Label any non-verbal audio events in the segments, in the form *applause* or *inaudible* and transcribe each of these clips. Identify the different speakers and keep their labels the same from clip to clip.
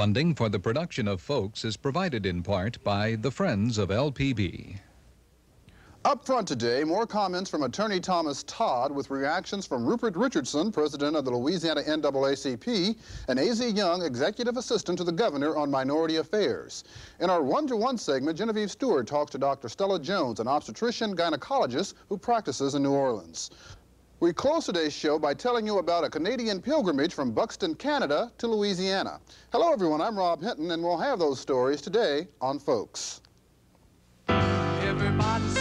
Speaker 1: Funding for the production of Folks is provided in part by the Friends of LPB.
Speaker 2: Up front today, more comments from attorney Thomas Todd with reactions from Rupert Richardson, president of the Louisiana NAACP, and A.Z. Young, executive assistant to the governor on minority affairs. In our one-to-one -one segment, Genevieve Stewart talks to Dr. Stella Jones, an obstetrician gynecologist who practices in New Orleans. We close today's show by telling you about a Canadian pilgrimage from Buxton, Canada to Louisiana. Hello, everyone. I'm Rob Hinton, and we'll have those stories today on Folks. Everybody's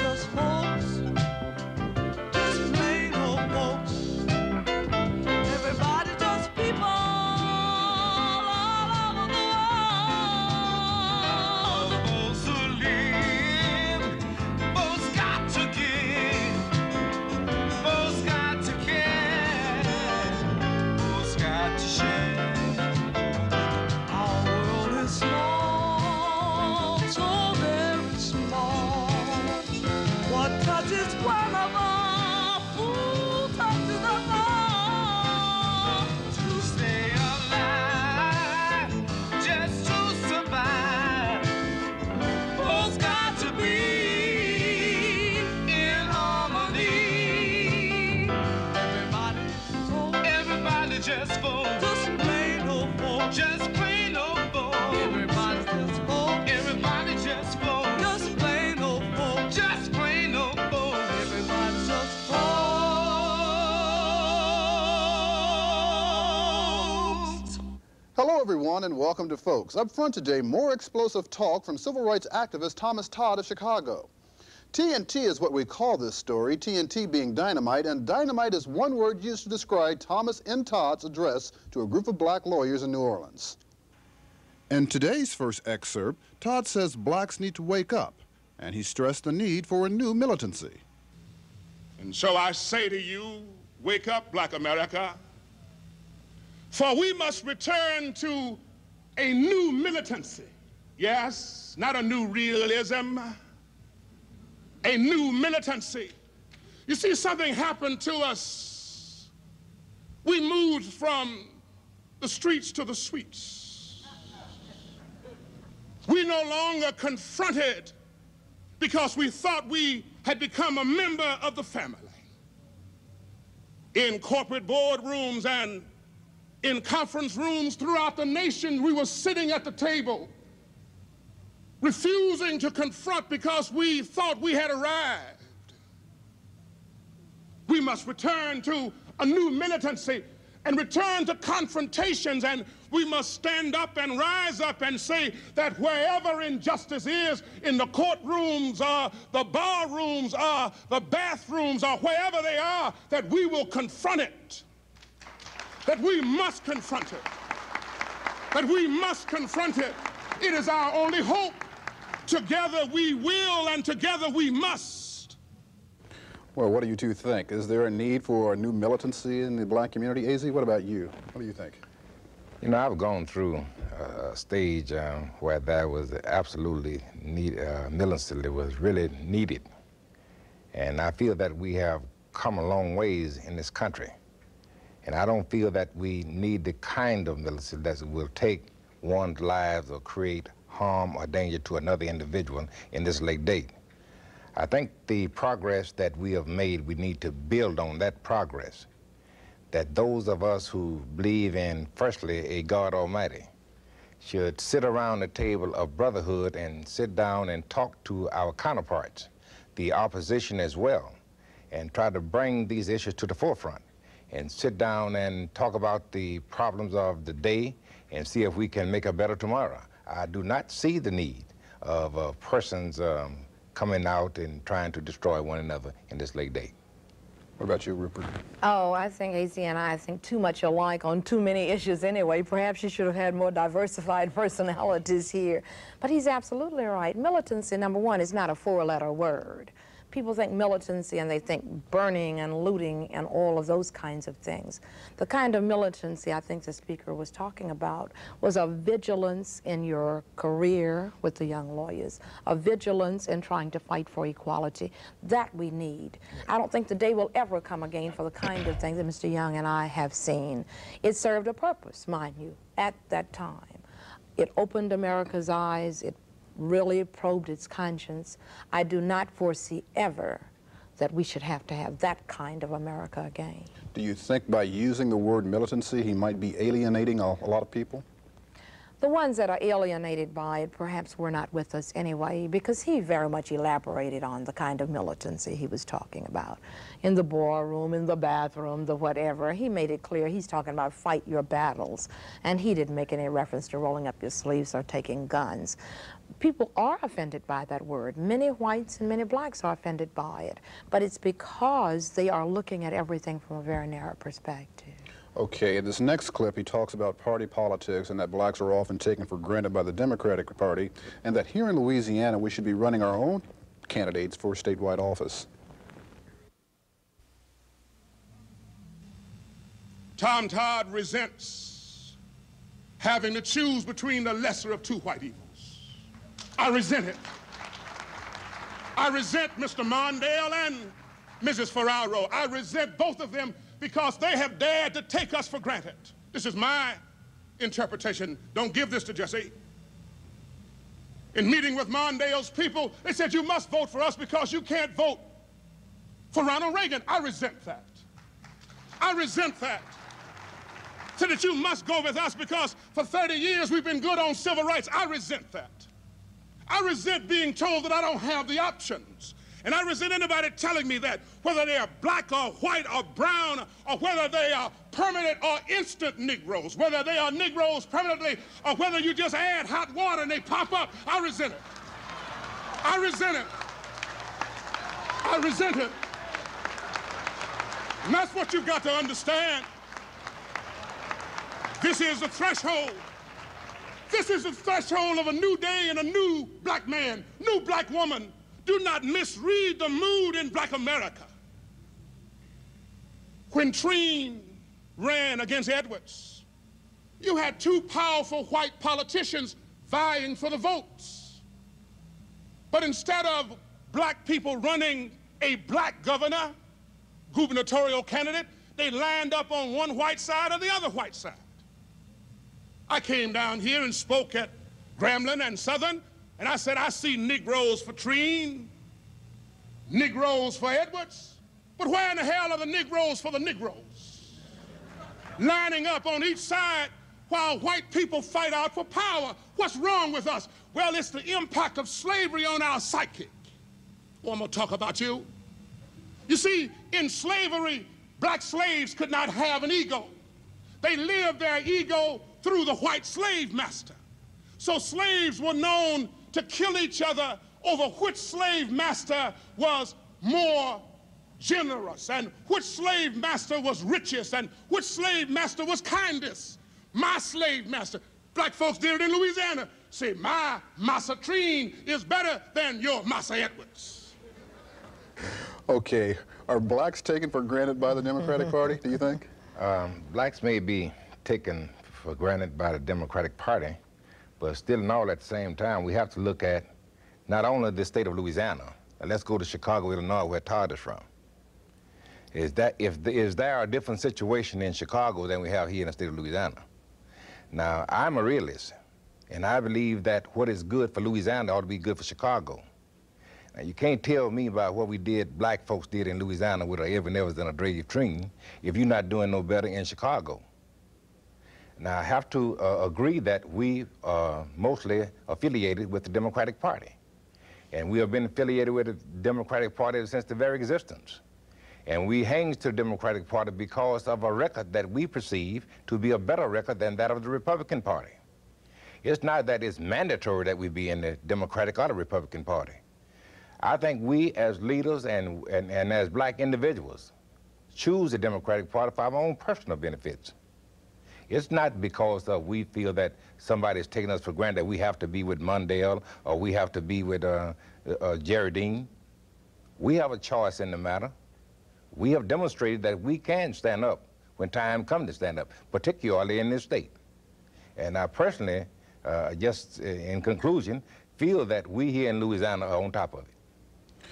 Speaker 2: welcome to Folks. Up front today, more explosive talk from civil rights activist Thomas Todd of Chicago. TNT is what we call this story, TNT being dynamite, and dynamite is one word used to describe Thomas N. Todd's address to a group of black lawyers in New Orleans. In today's first excerpt, Todd says blacks need to wake up, and he stressed the need for a new militancy.
Speaker 3: And so I say to you, wake up, black America. For we must return to a new militancy. Yes, not a new realism, a new militancy. You see, something happened to us. We moved from the streets to the suites. We no longer confronted because we thought we had become a member of the family. In corporate boardrooms and in conference rooms throughout the nation, we were sitting at the table, refusing to confront because we thought we had arrived. We must return to a new militancy and return to confrontations and we must stand up and rise up and say that wherever injustice is in the courtrooms or the barrooms, or the bathrooms or wherever they are that we will confront it that we must confront it. That we must confront it. It is our only hope. Together we will and together we must.
Speaker 2: Well, what do you two think? Is there a need for a new militancy in the black community? AZ, what about you? What do you think?
Speaker 4: You know, I've gone through a stage um, where that was absolutely need, uh, militancy that was really needed. And I feel that we have come a long ways in this country. And I don't feel that we need the kind of militancy that will take one's lives or create harm or danger to another individual in this late date. I think the progress that we have made, we need to build on that progress. That those of us who believe in, firstly, a God Almighty, should sit around the table of brotherhood and sit down and talk to our counterparts, the opposition as well, and try to bring these issues to the forefront and sit down and talk about the problems of the day and see if we can make a better tomorrow. I do not see the need of uh, persons um, coming out and trying to destroy one another in this late day.
Speaker 2: What about you, Rupert?
Speaker 5: Oh, I think AZ and I think too much alike on too many issues anyway. Perhaps you should have had more diversified *laughs* personalities here. But he's absolutely right. Militancy, number one, is not a four-letter word people think militancy and they think burning and looting and all of those kinds of things. The kind of militancy I think the speaker was talking about was a vigilance in your career with the young lawyers, a vigilance in trying to fight for equality. That we need. I don't think the day will ever come again for the kind of things that Mr. Young and I have seen. It served a purpose, mind you, at that time It opened America's eyes. It really probed its conscience. I do not foresee ever that we should have to have that kind of America again.
Speaker 2: Do you think by using the word militancy, he might be alienating a, a lot of people?
Speaker 5: The ones that are alienated by it perhaps were not with us anyway, because he very much elaborated on the kind of militancy he was talking about. In the ballroom, in the bathroom, the whatever, he made it clear he's talking about fight your battles. And he didn't make any reference to rolling up your sleeves or taking guns. People are offended by that word. Many whites and many blacks are offended by it. But it's because they are looking at everything from a very narrow perspective.
Speaker 2: Okay, in this next clip, he talks about party politics and that blacks are often taken for granted by the Democratic Party, and that here in Louisiana, we should be running our own candidates for statewide office.
Speaker 3: Tom Todd resents having to choose between the lesser of two white evils. I resent it. I resent Mr. Mondale and Mrs. Ferraro. I resent both of them because they have dared to take us for granted. This is my interpretation. Don't give this to Jesse. In meeting with Mondale's people, they said, you must vote for us because you can't vote for Ronald Reagan. I resent that. I resent that. Said that you must go with us because for 30 years we've been good on civil rights. I resent that. I resent being told that I don't have the options. And I resent anybody telling me that, whether they are black or white or brown, or whether they are permanent or instant Negroes, whether they are Negroes permanently, or whether you just add hot water and they pop up. I resent it. I resent it. I resent it. And that's what you've got to understand. This is the threshold. This is the threshold of a new day and a new black man, new black woman, do not misread the mood in black America. When Treen ran against Edwards, you had two powerful white politicians vying for the votes. But instead of black people running a black governor, gubernatorial candidate, they lined up on one white side or the other white side. I came down here and spoke at Grambling and Southern, and I said, I see Negroes for Treen, Negroes for Edwards, but where in the hell are the Negroes for the Negroes? Lining up on each side while white people fight out for power. What's wrong with us? Well, it's the impact of slavery on our psychic. Well, I'm going to talk about you. You see, in slavery, black slaves could not have an ego. They lived their ego through the white slave master. So slaves were known to kill each other over which slave master was more generous and which slave master was richest and which slave master was kindest. My slave master, black folks did it in Louisiana, say my Massa Treen is better than your Massa Edwards.
Speaker 2: Okay, are blacks taken for granted by the Democratic *laughs* Party, do you think?
Speaker 4: Um, blacks may be taken for granted by the Democratic Party, but still and all at the same time, we have to look at not only the state of Louisiana, let's go to Chicago, Illinois, where Todd is from. Is, that, if the, is there a different situation in Chicago than we have here in the state of Louisiana? Now, I'm a realist, and I believe that what is good for Louisiana ought to be good for Chicago. Now, you can't tell me about what we did, black folks did in Louisiana with a Edwin Edwards and a Dave Treen, if you're not doing no better in Chicago. Now, I have to uh, agree that we are mostly affiliated with the Democratic Party. And we have been affiliated with the Democratic Party since the very existence. And we hang to the Democratic Party because of a record that we perceive to be a better record than that of the Republican Party. It's not that it's mandatory that we be in the Democratic or the Republican Party. I think we as leaders and, and, and as black individuals choose the Democratic Party for our own personal benefits. It's not because uh, we feel that somebody is taking us for granted we have to be with Mondale or we have to be with uh, uh, Jerry Dean. We have a choice in the matter. We have demonstrated that we can stand up when time comes to stand up, particularly in this state. And I personally, uh, just in conclusion, feel that we here in Louisiana are on top of it.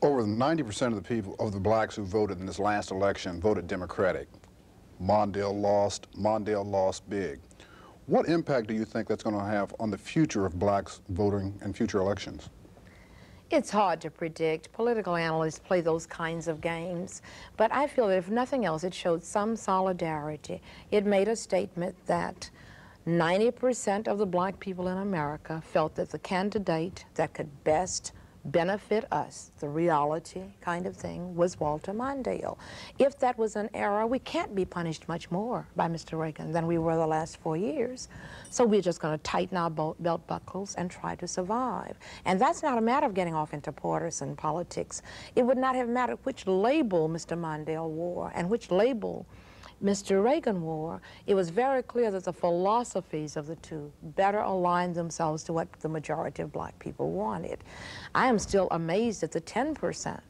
Speaker 2: Over 90% of the people, of the blacks who voted in this last election voted Democratic. Mondale lost, Mondale lost big. What impact do you think that's going to have on the future of blacks voting in future elections?
Speaker 5: It's hard to predict. Political analysts play those kinds of games. But I feel that if nothing else, it showed some solidarity. It made a statement that 90% of the black people in America felt that the candidate that could best benefit us, the reality kind of thing, was Walter Mondale. If that was an error, we can't be punished much more by Mr. Reagan than we were the last four years. So we're just going to tighten our belt buckles and try to survive. And that's not a matter of getting off into partisan politics. It would not have mattered which label Mr. Mondale wore and which label Mr. Reagan wore, it was very clear that the philosophies of the two better aligned themselves to what the majority of black people wanted. I am still amazed at the 10%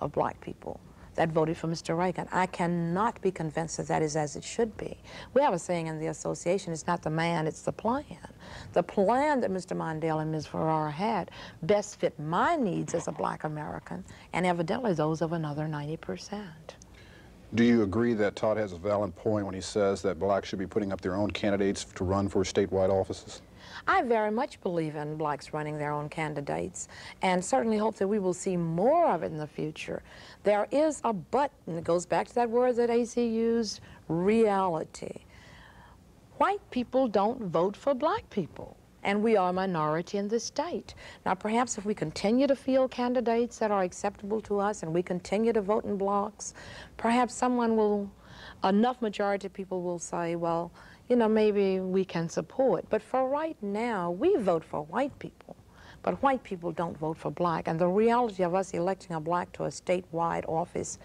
Speaker 5: of black people that voted for Mr. Reagan. I cannot be convinced that that is as it should be. We have a saying in the association, it's not the man, it's the plan. The plan that Mr. Mondale and Ms. Ferraro had best fit my needs as a black American and evidently those of another 90 percent.
Speaker 2: Do you agree that Todd has a valid point when he says that blacks should be putting up their own candidates to run for statewide offices?
Speaker 5: I very much believe in blacks running their own candidates and certainly hope that we will see more of it in the future. There is a but, and it goes back to that word that AZ used, reality. White people don't vote for black people and we are a minority in this state. Now, perhaps if we continue to field candidates that are acceptable to us and we continue to vote in blocks, perhaps someone will, enough majority of people will say, well, you know, maybe we can support. But for right now, we vote for white people. But white people don't vote for black. And the reality of us electing a black to a statewide office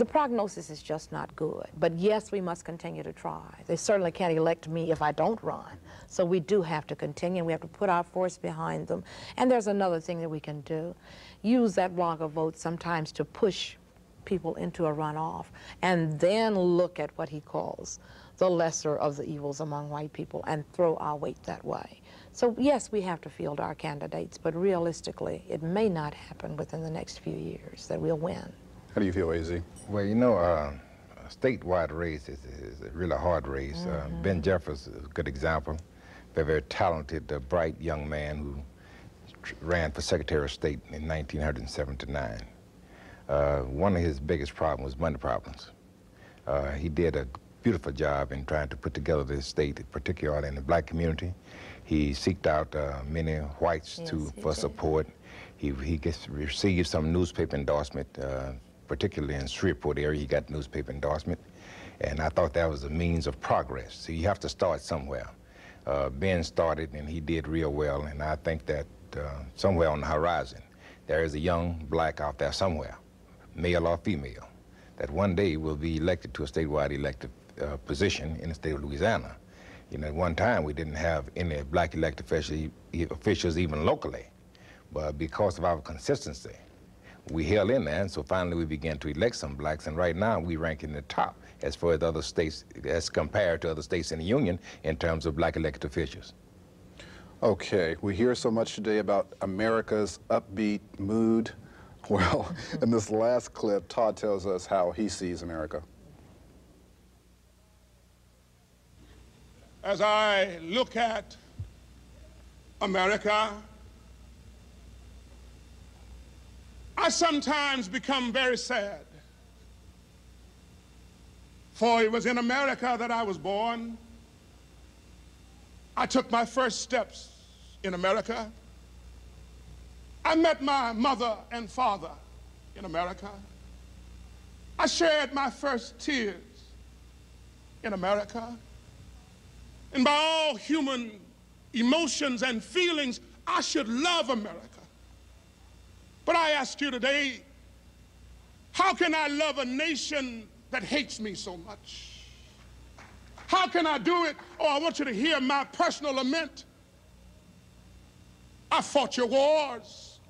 Speaker 5: the prognosis is just not good. But yes, we must continue to try. They certainly can't elect me if I don't run. So we do have to continue. We have to put our force behind them. And there's another thing that we can do. Use that block of votes sometimes to push people into a runoff and then look at what he calls the lesser of the evils among white people and throw our weight that way. So yes, we have to field our candidates, but realistically, it may not happen within the next few years that we'll win.
Speaker 2: How do you feel, AZ?
Speaker 4: Well, you know, uh, a statewide race is, is, a really hard race. Mm -hmm. uh, mm-hmm. Ben Jeffers is a good example. Very, very talented, uh, bright young man who ran for Secretary of State in 1979. Uh, one of his biggest problems was money problems. Uh, he did a beautiful job in trying to put together this state, particularly in the black community. He seeked out uh, many whites yes, to for did. support. He, he gets, received some newspaper endorsement particularly in Shreveport area, he got newspaper endorsement. And I thought that was a means of progress. So you have to start somewhere. Uh, Ben started and he did real well. And I think that uh, somewhere on the horizon, there is a young black out there somewhere, male or female, that one day will be elected to a statewide elected uh, position in the state of Louisiana. You know, at one time we didn't have any black elected officials even locally. But because of our consistency, we held in there, and so finally we began to elect some blacks, and right now we rank in the top as far as other states, as compared to other states in the union in terms of black elected officials.
Speaker 2: Okay, we hear so much today about America's upbeat mood. *laughs* Well, in this last clip, Todd tells us how he sees America.
Speaker 3: As I look at America, I sometimes become very sad. For it was in America that I was born. I took my first steps in America. I met my mother and father in America. I shared my first tears in America. And by all human emotions and feelings, I should love America. But I ask you today, how can I love a nation that hates me so much? How can I do it? Oh, I want you to hear my personal lament. I fought your wars.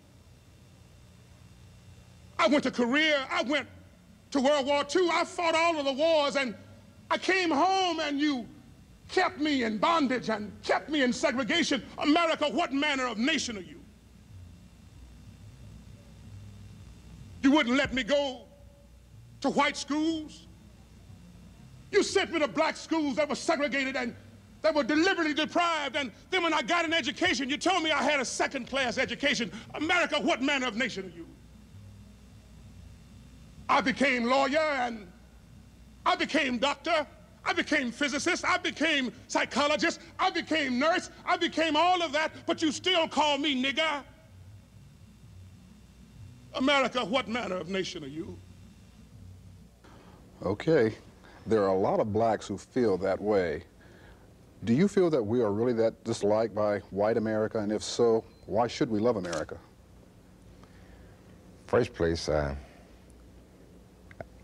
Speaker 3: I went to Korea. I went to World War II. I fought all of the wars, and I came home, and you kept me in bondage and kept me in segregation. America, what manner of nation are you? You wouldn't let me go to white schools. You sent me to black schools that were segregated and that were deliberately deprived. And then when I got an education, you told me I had a second class education. America, what manner of nation are you? I became lawyer and I became doctor. I became physicist. I became psychologist. I became nurse. I became all of that, but you still call me nigger. America, what manner of nation are you?
Speaker 2: Okay. There are a lot of blacks who feel that way. Do you feel that we are really that disliked by white America? And if so, why should we love America?
Speaker 4: First place, uh,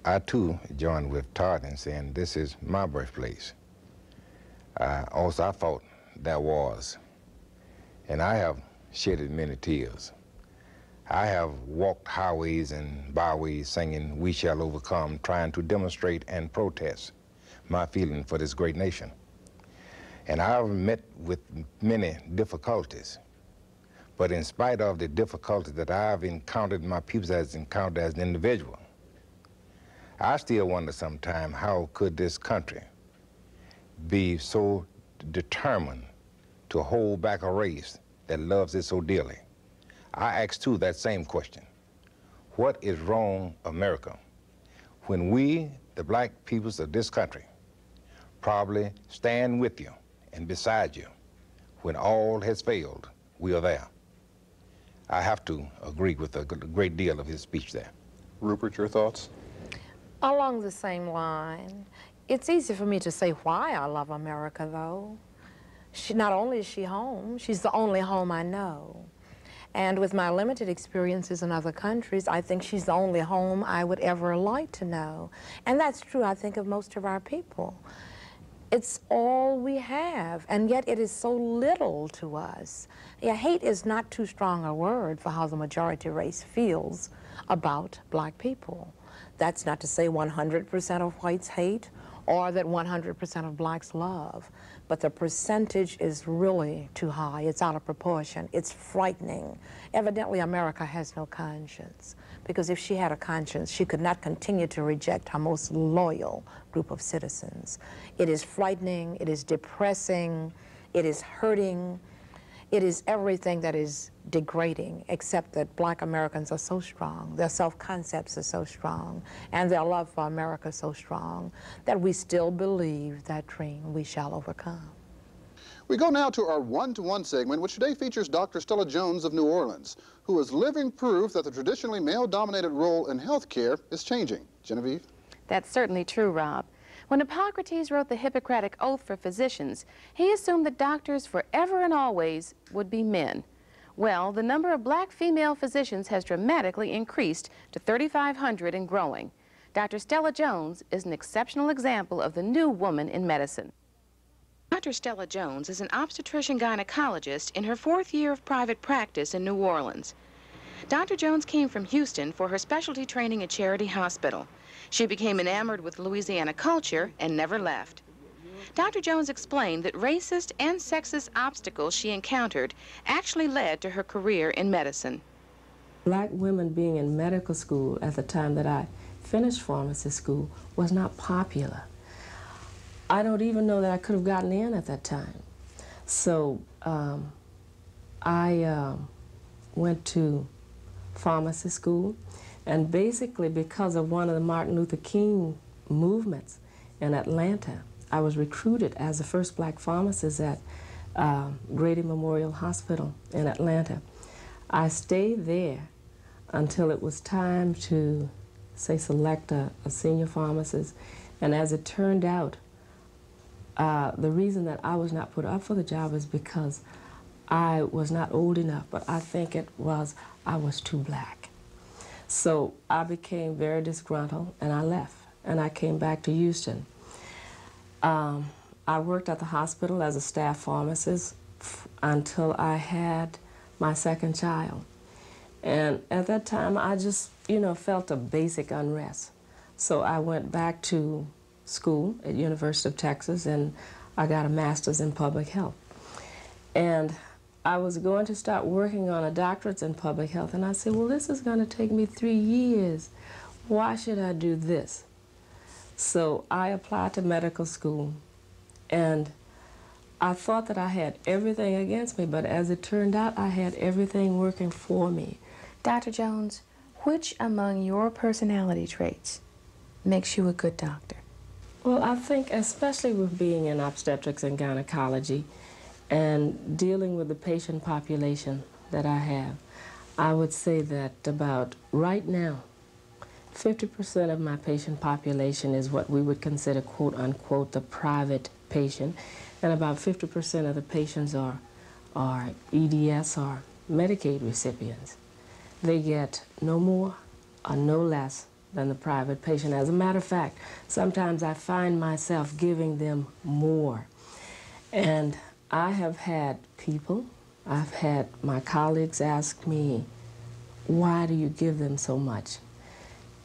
Speaker 4: I too joined with Todd in saying this is my birthplace. Uh, also, I fought that was. And I have shedded many tears. I have walked highways and byways singing We Shall Overcome, trying to demonstrate and protest my feeling for this great nation. And I've met with many difficulties. But in spite of the difficulties that I've encountered, my people has encountered as an individual, I still wonder sometimes how could this country be so determined to hold back a race that loves it so dearly? I ask too that same question. What is wrong, America, when we, the black peoples of this country, probably stand with you and beside you when all has failed, we are there. I have to agree with a great deal of his speech there.
Speaker 2: Rupert, your thoughts?
Speaker 5: Along the same line, it's easy for me to say why I love America, though. She, not only is she home, she's the only home I know. And with my limited experiences in other countries, I think she's the only home I would ever like to know. And that's true, I think, of most of our people. It's all we have, and yet it is so little to us. Yeah, hate is not too strong a word for how the majority race feels about black people. That's not to say 100% of whites hate or that 100% of blacks love but the percentage is really too high. It's out of proportion. It's frightening. Evidently, America has no conscience, because if she had a conscience, she could not continue to reject her most loyal group of citizens. It is frightening, it is depressing, it is hurting, it is everything that is degrading, except that black Americans are so strong, their self-concepts are so strong, and their love for America so strong, that we still believe that dream we shall overcome.
Speaker 2: We go now to our one-to-one -one segment, which today features Dr. Stella Jones of New Orleans, who is living proof that the traditionally male-dominated role in healthcare is changing. Genevieve?
Speaker 6: That's certainly true, Rob. When Hippocrates wrote the Hippocratic Oath for physicians, he assumed that doctors forever and always would be men. Well, the number of black female physicians has dramatically increased to 3,500 and growing. Dr. Stella Jones is an exceptional example of the new woman in medicine. Dr. Stella Jones is an obstetrician gynecologist in her fourth year of private practice in New Orleans. Dr. Jones came from Houston for her specialty training at Charity Hospital. She became enamored with Louisiana culture and never left. Dr. Jones explained that racist and sexist obstacles she encountered actually led to her career in medicine.
Speaker 7: Black women being in medical school at the time that I finished pharmacy school was not popular. I don't even know that I could have gotten in at that time. So um, I uh, went to pharmacy school and basically, because of one of the Martin Luther King movements in Atlanta, I was recruited as the first black pharmacist at uh, Grady Memorial Hospital in Atlanta. I stayed there until it was time to, say, select a, a senior pharmacist. And as it turned out, uh, the reason that I was not put up for the job is because I was not old enough, but I think it was I was too black. So I became very disgruntled and I left and I came back to Houston. Um, I worked at the hospital as a staff pharmacist until I had my second child. And at that time, I just, you know, felt a basic unrest. So I went back to school at University of Texas and I got a master's in public health. And I was going to start working on a doctorate in public health, and I said, well, this is going to take me three years. Why should I do this? So I applied to medical school, and I thought that I had everything against me, but as it turned out, I had everything working for me.
Speaker 6: Dr. Jones, which among your personality traits makes you a good doctor?
Speaker 7: Well, I think, especially with being in obstetrics and gynecology and dealing with the patient population that I have, I would say that about right now, 50% of my patient population is what we would consider, quote unquote, the private patient, and about 50% of the patients are, are EDS or Medicaid recipients. They get no more or no less than the private patient. As a matter of fact, sometimes I find myself giving them more. And I have had people, I've had my colleagues ask me, why do you give them so much?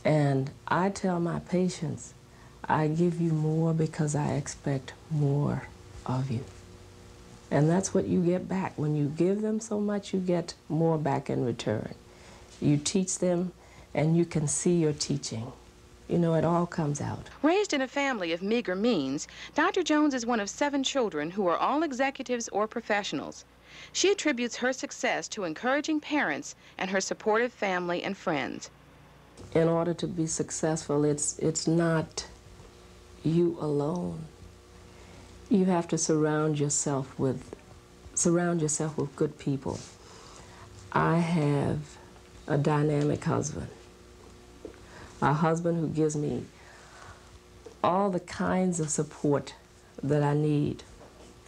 Speaker 7: And I tell my patients, I give you more because I expect more of you. And that's what you get back. When you give them so much, you get more back in return. You teach them, and you can see your teaching. You know, it all comes out.
Speaker 6: Raised in a family of meager means, Dr. Jones is one of seven children who are all executives or professionals. She attributes her success to encouraging parents and her supportive family and friends.
Speaker 7: In order to be successful, it's, it's not you alone. You have to surround yourself with surround yourself with good people. I have a dynamic husband. A husband who gives me all the kinds of support that I need.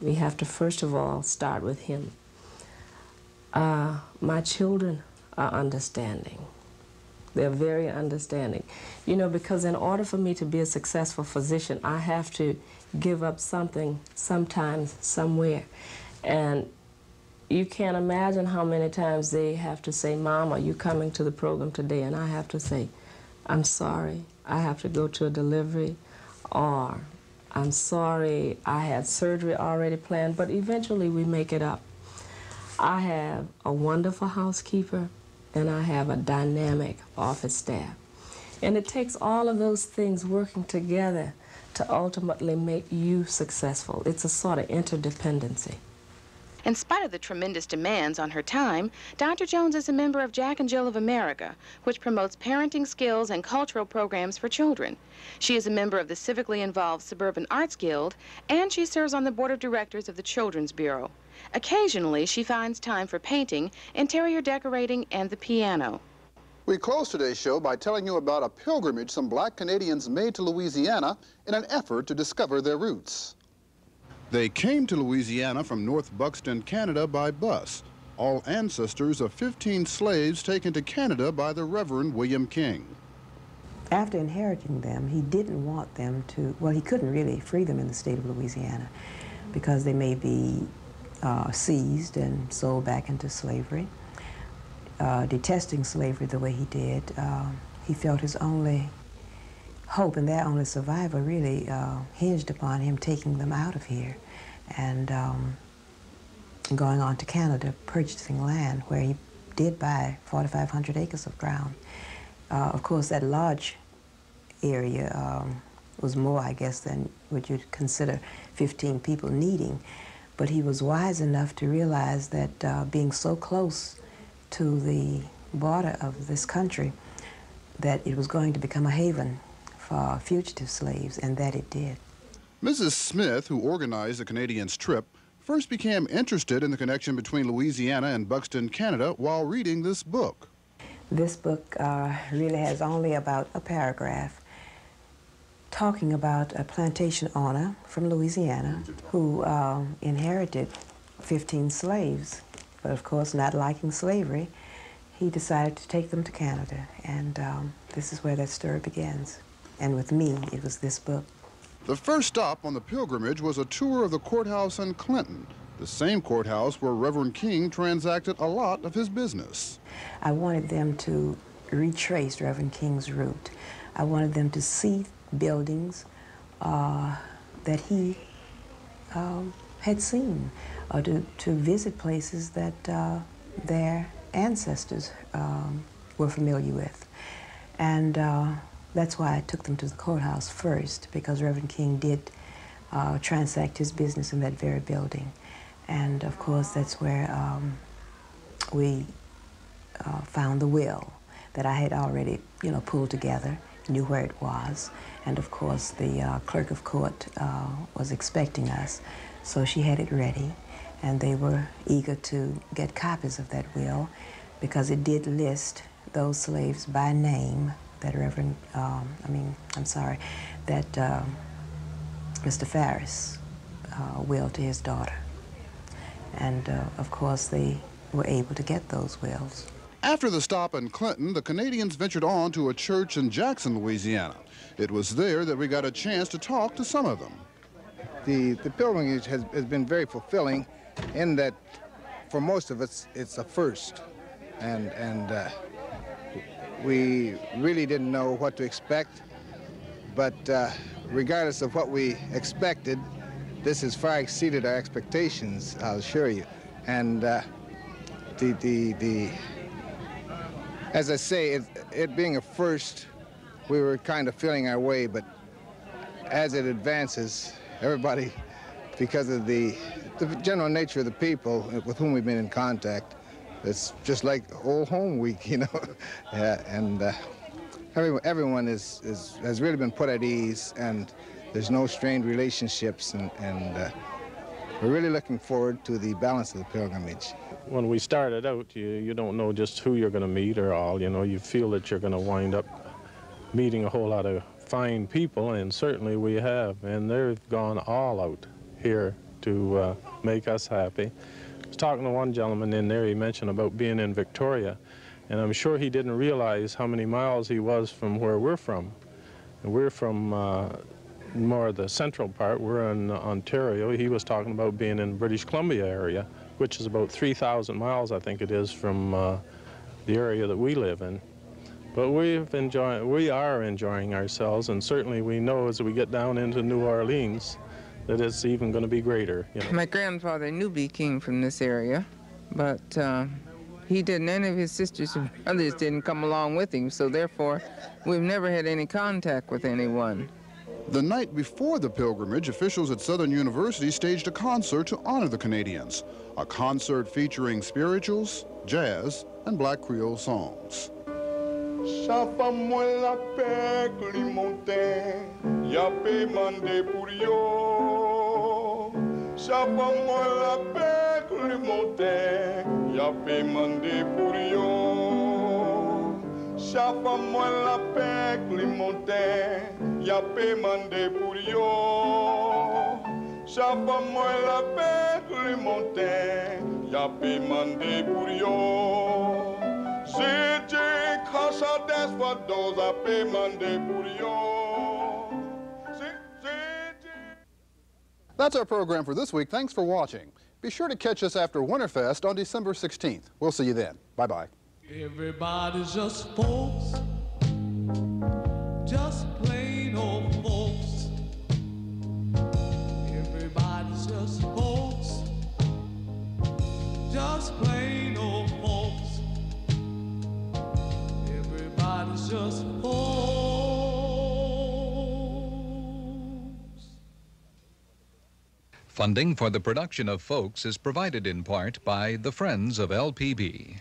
Speaker 7: We have to first of all start with him. Uh, my children are understanding. They're very understanding. You know, because in order for me to be a successful physician, I have to give up something sometimes, somewhere. And you can't imagine how many times they have to say, Mom, are you coming to the program today? And I have to say, I'm sorry, I have to go to a delivery, or I'm sorry, I had surgery already planned, but eventually we make it up. I have a wonderful housekeeper, and I have a dynamic office staff. And it takes all of those things working together to ultimately make you successful. It's a sort of interdependency.
Speaker 6: In spite of the tremendous demands on her time, Dr. Jones is a member of Jack and Jill of America, which promotes parenting skills and cultural programs for children. She is a member of the civically involved Suburban Arts Guild, and she serves on the board of directors of the Children's Bureau. Occasionally, she finds time for painting, interior decorating, and the piano.
Speaker 2: We close today's show by telling you about a pilgrimage some black Canadians made to Louisiana in an effort to discover their roots. They came to Louisiana from North Buxton, Canada by bus, all ancestors of 15 slaves taken to Canada by the Reverend William King.
Speaker 8: After inheriting them, he didn't want them to, well, he couldn't really free them in the state of Louisiana because they may be uh, seized and sold back into slavery. Uh, detesting slavery the way he did, uh, he felt his only hope and their only survival really uh, hinged upon him taking them out of here and um, going on to Canada, purchasing land where he did buy 4,500 acres of ground. Uh, of course, that large area um, was more, I guess, than what you'd consider 15 people needing. But he was wise enough to realize that uh, being so close to the border of this country, that it was going to become a haven for fugitive slaves, and that it did.
Speaker 2: Mrs. Smith, who organized the Canadians' trip, first became interested in the connection between Louisiana and Buxton, Canada, while reading this book.
Speaker 8: This book uh, really has only about a paragraph talking about a plantation owner from Louisiana who uh, inherited 15 slaves. But of course, not liking slavery, he decided to take them to Canada. And um, this is where that story begins. And with me, it was this book.
Speaker 2: The first stop on the pilgrimage was a tour of the courthouse in Clinton, the same courthouse where Reverend King transacted a lot of his business.
Speaker 8: I wanted them to retrace Reverend King's route. I wanted them to see buildings uh, that he um, had seen, or to, to visit places that uh, their ancestors um, were familiar with. And uh, that's why I took them to the courthouse first, because Reverend King did uh, transact his business in that very building. And of course, that's where um, we uh, found the will that I had already, you know, pulled together, knew where it was. And of course, the uh, clerk of court uh, was expecting us, so she had it ready. And they were eager to get copies of that will because it did list those slaves by name that Reverend, um, I mean, I'm sorry, that Mr. Farris uh, will to his daughter. And uh, of course, they were able to get those wills.
Speaker 2: After the stop in Clinton, the Canadians ventured on to a church in Jackson, Louisiana. It was there that we got a chance to talk to some of them.
Speaker 9: The, the pilgrimage has, has been very fulfilling in that for most of us, it's a first. And, and uh, we really didn't know what to expect. But uh, regardless of what we expected, this has far exceeded our expectations, I'll assure you. And uh, the, the, the, as I say, it, it being a first, we were kind of feeling our way, but as it advances, everybody, because of the, the general nature of the people with whom we've been in contact, it's just like old home week, *laughs* you know. and uh, everyone, everyone is, is, has really been put at ease, and there's no strained relationships, and, and uh, we're really looking forward to the balance of the pilgrimage.
Speaker 10: When we started out, you, you don't know just who you're going to meet or all, you know, you feel that you're going to wind up meeting a whole lot of fine people, and certainly we have, and they've gone all out here to uh, make us happy. Was talking to one gentleman in there, he mentioned about being in Victoria, and I'm sure he didn't realize how many miles he was from where we're from. And we're from uh, more the central part. We're in Ontario. He was talking about being in British Columbia area, which is about 3,000 miles, I think it is, from uh, the area that we live in. But we've enjoyed, we are enjoying ourselves, and certainly we know as we get down into New Orleans that it's even going to be greater. You know.
Speaker 11: My grandfather Newby came from this area, but uh, he didn't, any of his sisters and brothers didn't come along with him, so therefore we've never had any contact with anyone.
Speaker 2: The night before the pilgrimage, officials at Southern University staged a concert to honor the Canadians. A concert featuring spirituals, jazz, and black Creole songs.
Speaker 12: chaque mois la paix lui montait, y a demandé pour yon. Chaque mois la paix lui montait, y a demandé pour yon. Chaque mois la paix lui montait, y a demandé pour yon. J'ai dit qu'à chaque fois, dans un demandé pour yon.
Speaker 2: That's our program for this week. Thanks for watching. Be sure to catch us after Winterfest on December 16th. We'll see you then. Bye-bye.
Speaker 13: Everybody's just folks, just plain old folks. Everybody's just folks, just plain old folks. Everybody's just
Speaker 1: Funding for the production of Folks is provided in part by the Friends of LPB.